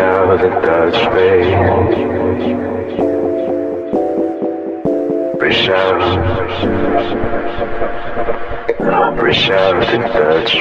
Now that that's me. Brush out. Brush out that that's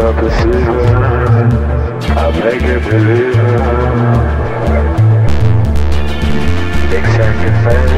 up the season. I make it believe. Exactly.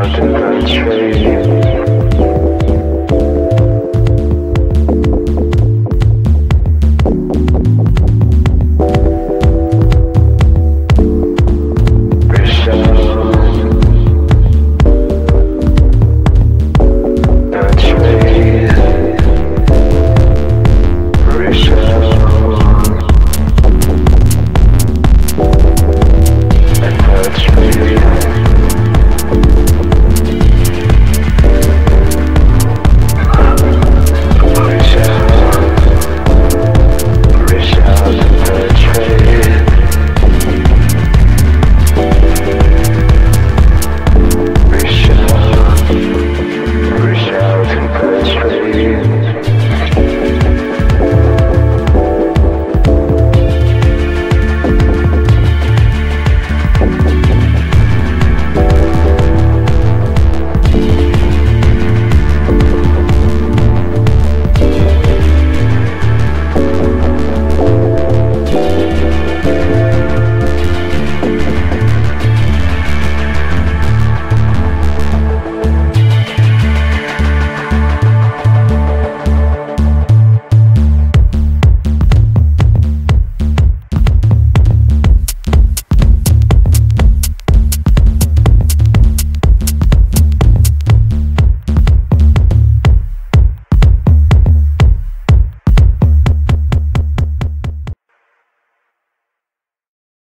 out in the tree.